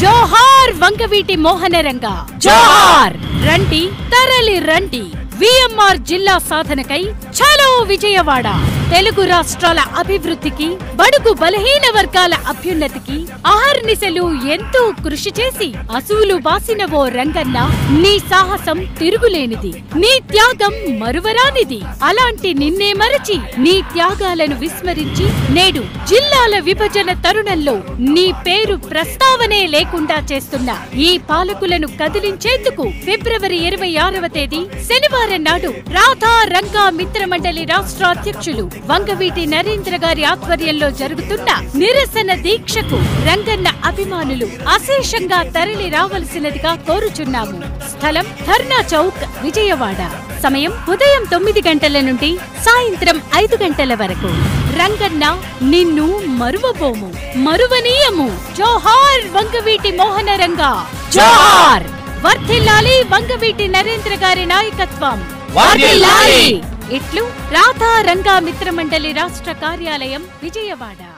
జోహార్ వంకవీటి మోహనరంగ. జోహార్! రండి తరలి రండి. విఎంఆర్ జిల్లా సాధనకై చలో విజయవాడ. తెలుగు రాష్ట్రాల అభివృద్ధికి బడుగు బలహీన వర్గాల అభ్యున్నతికి ఆహర్నిశలు ఎంతో కృషి చేసి అసూలు బాసిన ఓ రంగన్న నీ సాహసం తిరుగులేనిది నీ త్యాగం మరువరానిది. అలాంటి నిన్నే మరచి నీ త్యాగాలను విస్మరించి నేడు జిల్లాల విభజన తరుణంలో నీ పేరు ప్రస్తావనే లేకుండా చేస్తున్న ఈ పాలకులను కదిలించేందుకు ఫిబ్రవరి ఇరవై ఆరవ తేదీ శనివారం నాడు రాధా రంగా మిత్రమండలి రాష్ట్ర అధ్యక్షులు వంగవీటి నరేంద్ర గారి ఆధ్వర్యంలో జరుగుతున్న నిరసన దీక్షకు రంగన్న అభిమానులు అశేషంగా తరలి రావలసినదిగా కోరుచున్నాము. స్థలం ధర్నా చౌక్ విజయవాడ. సమయం ఉదయం తొమ్మిది గంటల నుండి సాయంత్రం ఐదు గంటల వరకు. రంగన్న నిన్ను మరువబోము. మరువనీయము. జోహార్ వంగవీటి మోహన రంగా జోహార్! వర్ధిల్లాలి వంగవీటి నరేంద్ర గారి నాయకత్వం. వర్ధిల్లాలి! ఇట్లు రాధా రంగా మిత్రమండలి రాష్ట్ర కార్యాలయం విజయవాడ.